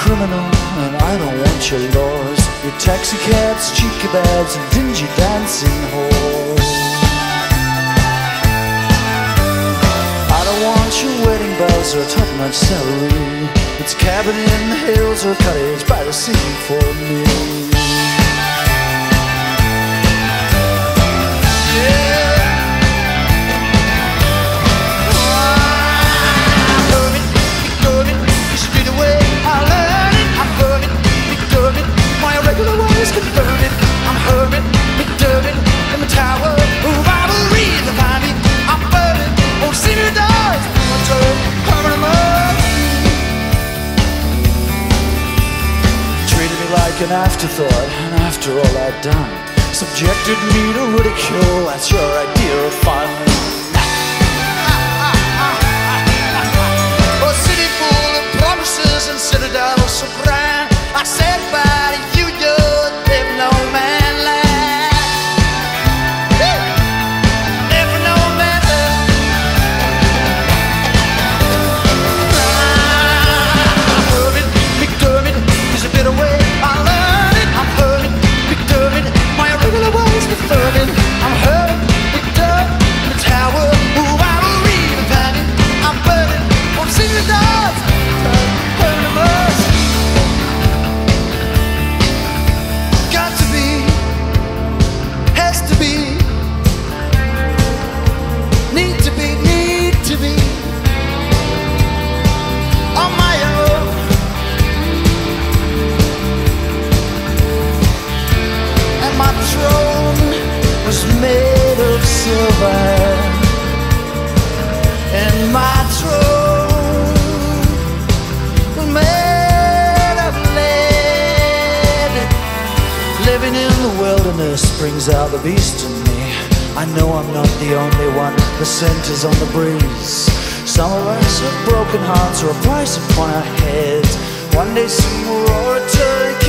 criminal, and I don't want your laws. Your taxi cabs, cheap kebabs, and dingy dancing halls. I don't want your wedding bells or top-notch salary. It's cabin in the hills or cottage by the sea for me. Converted, I'm hermit, McDermitt, in the tower of rivalry. The valley, I'm burning, won't see me. I'm turn, permanent love. Treated me like an afterthought, and after all I'd done, subjected me to ridicule. That's your idea of fun. Was made of silver. And my throne made of lead. Living in the wilderness brings out the beast in me. I know I'm not the only one, the scent is on the breeze. Some of us have broken hearts or a price upon our heads. One day we'll all return